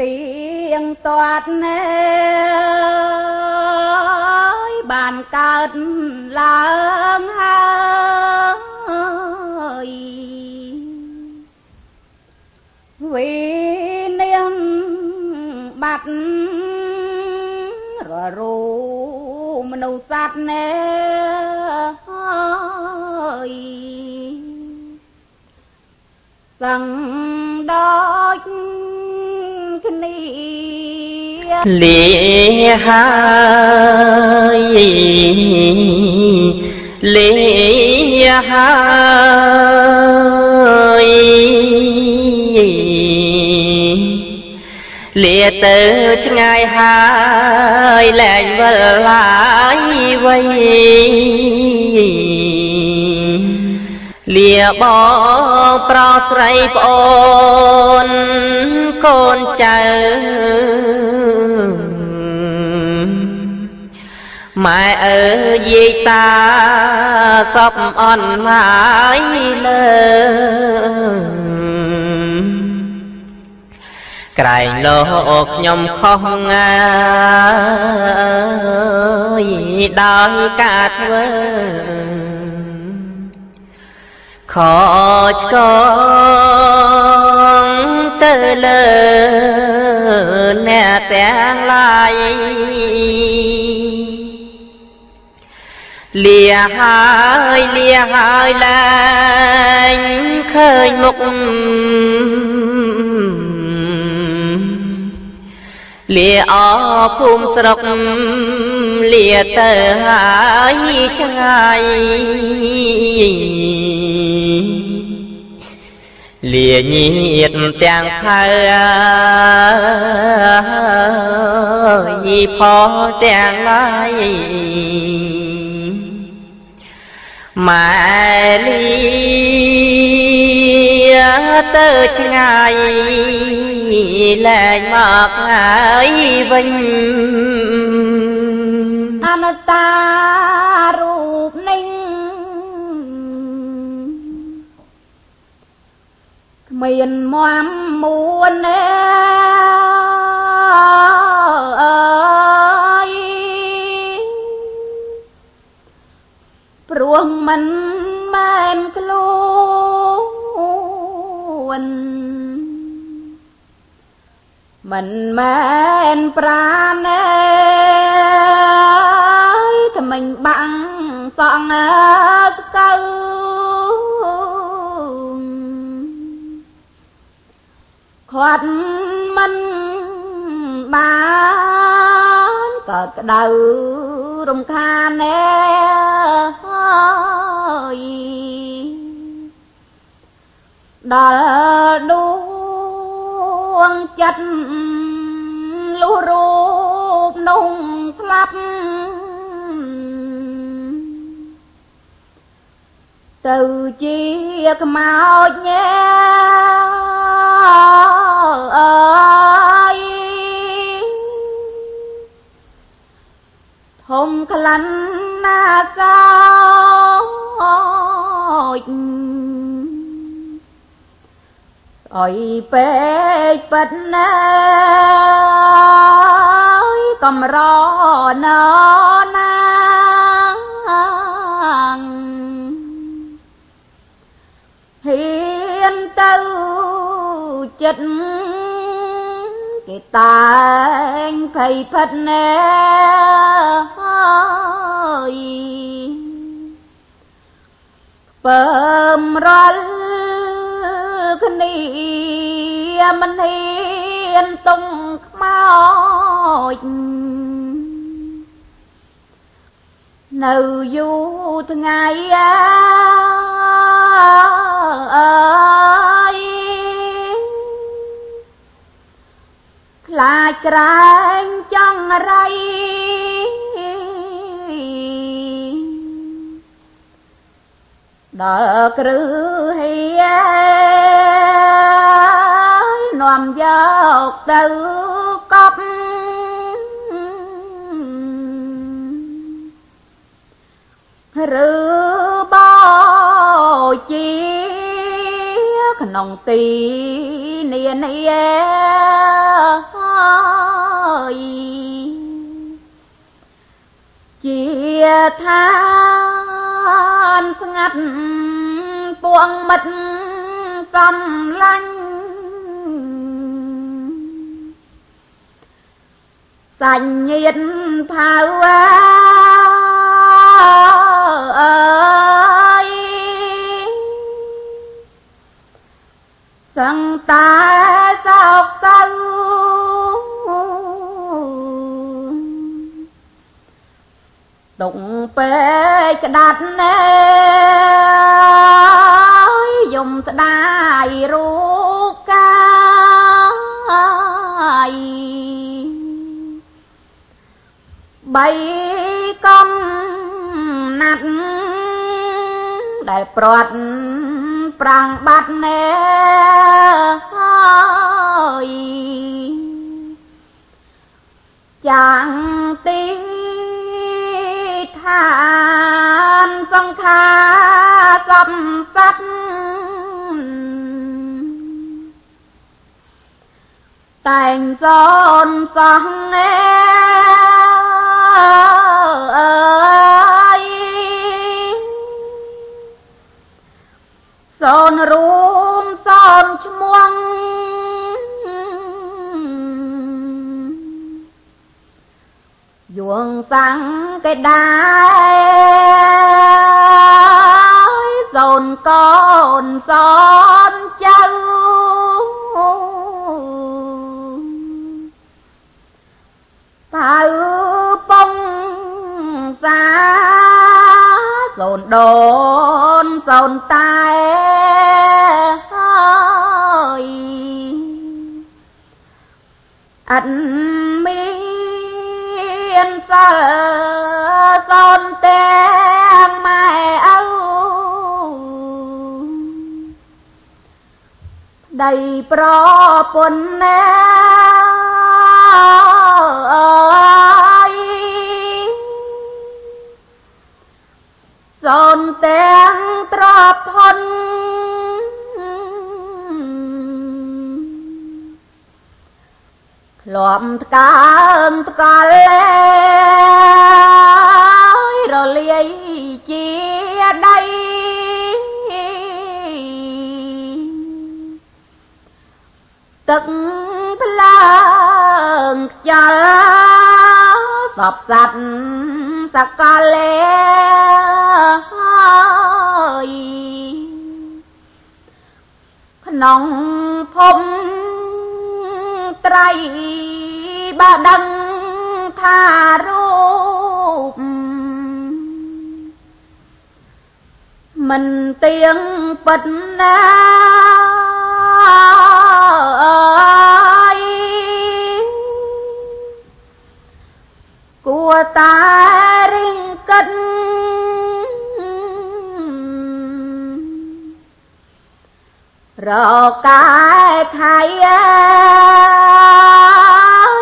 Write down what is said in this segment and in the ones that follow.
ទៀងទាត់ណែបានកើតឡើងហើយវិនាងបាត់ររូមនុស្សសត្វណែហើយសឹងដូច គ្នាលាហើយលាហើយលាទៅឆ្ងាយហើយលែងវិលឡាយវៃ លាបងប្រស្រីប្អូនកូនចៅម៉ែអើយាយតាសពអន់ហើយលើក្រែងលោកខ្ញុំខុសងាយដោយការធ្វើ ខឆ្កងទៅលើអ្នកទាំងឡាយលាហើយលាហើយលែងឃើញមុខ លាអភូមិស្រុកលាទៅហើយឆ្ងាយលាញាតទាំងផៅយីផលទាំងឡាយម៉ែលីទៅឆ្ងាយ លែងមកហើយវិញអនត្តារូបនេះគ្មានមមមួនទេអើយព្រោះមិន មិនមែនប្រាណែថ្មិញបាំងសងស្កៅខាត់មិនបានក៏ក្តៅរំខានណែហើយដល់ដួង ចិត្តលុះរូបនោះស្លាប់ទៅជាខ្មោចញ៉ែអើយធំក្លាន់ណាសោច អុយពេកប៉ិតណាកំរណណាហ៊ានទៅចិត្តគេតែងភ័យផិតណែហើយពើមរល គ្នាមិនហ៊ានតុងខ្មោចនៅយូរថ្ងៃអើយខ្លាចក្រែងចង់រៃដល់គ្រឹះហៀ នាំយកទៅកប់ឬបោជាក្នុងទីនានាជាឋានស្ងាត់ពួងមិត្តកំឡាញ់ សញ្ញៀនផៅអើយសង្តាសោកសៅទុកពេកក្តាត់ណែ បីកំណាត់ដែលព្រាត់ប្រាំងបាត់ណែហើយចាំងទីឋានសង្ខាសំសັດតែងសនសងណែ អើយសនរួមសនឈ្មោះយួងសាំងកេដែរសូនកូនសន ដូនសូនតែហើយអត់មានសិលសូនទាំងម៉ែឪប្តីប្រពន្ធណា សូនទាំងទ្រពធនធ្លាប់ថ្កើងថ្កល់រលាយជាដៃទឹកភ្លើងខ្យល់សពសัตว์សកលេ ហើយក្នុងភពត្រៃបើដឹងថារូបមិនទៀងពិតណាអើយគួរតា រកែខៃអើ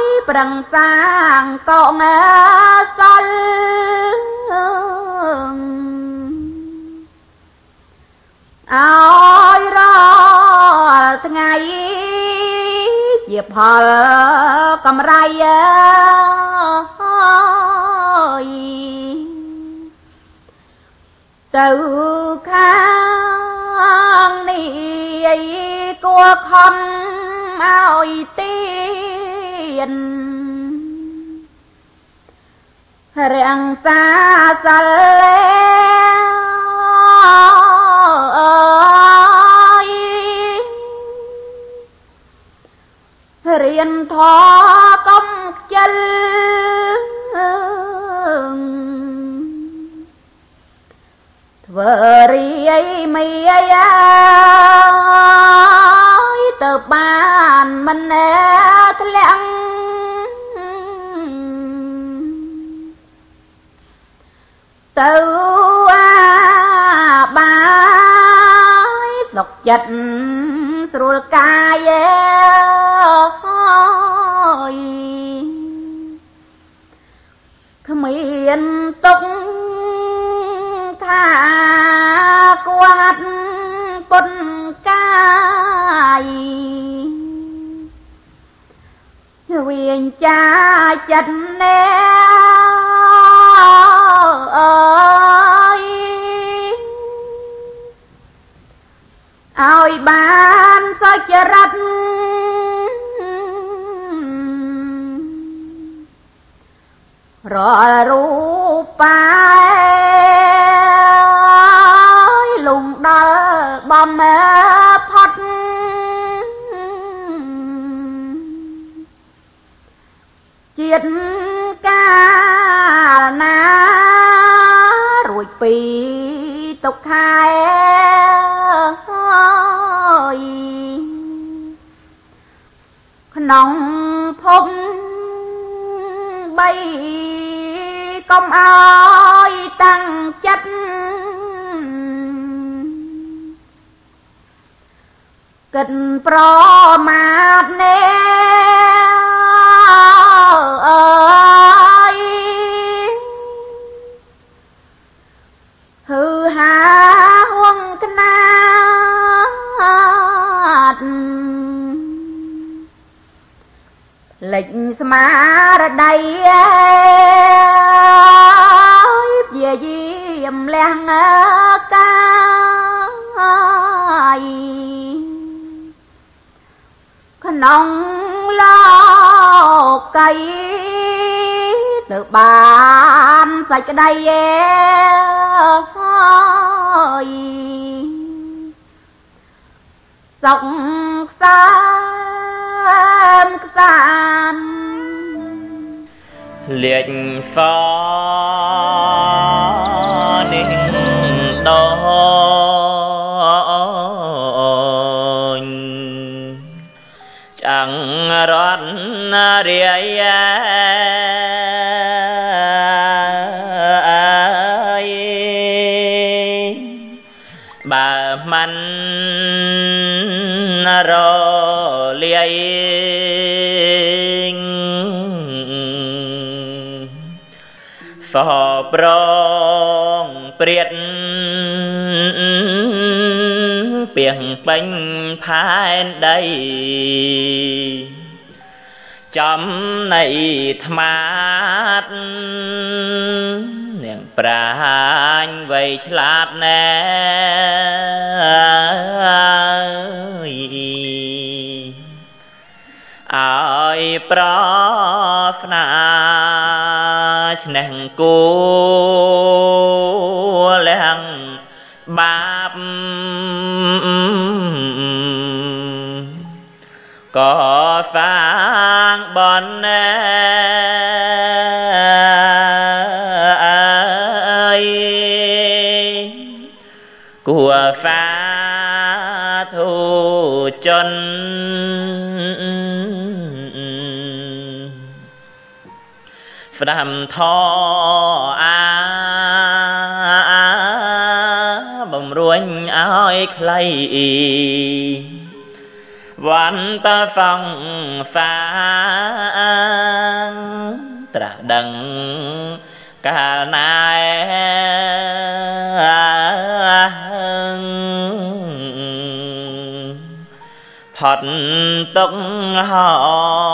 យប្រឹងសាងកងសលអើយរាល់ថ្ងៃជាផលកំไรអើយទៅ ខំឲ្យទៀនរាំងសាសិលអើយរៀនធកុំខ្ជិលធ្វើរាយមីអាយ ទៅបានមិនណែធ្លាក់ទៅអាបាយសុកចិត្តស្រួលកាយអើយគ្មានទុកថាគាត់ពុនកាយ វាញចាចិត្តណែអើយឲ្យបានសុចរិតរាល់រូប ទុកខែក្នុងភពបីកុំអើយតាំងចិត្តគិតប្រមាទនេះអើ ស្មារតីព្យាយាមលះកាយក្នុងលោកីទៅបានសេចក្តីអើយសុខសាមខ្សាន លាចសនេះដូចចាំងរត់រាយ ប្រងព្រាតពីងពេញផែនដីចំណៃថ្មាតនាងប្រាញ់វៃឆ្លាតណែឲ្យប្រ ឆ្នេះគូលះបាប ស្ដាំធអាបំរួញឲ្យខ្លីវន្តសង្សារត្រាស់ដឹងកាលណាផុតទុកហើយ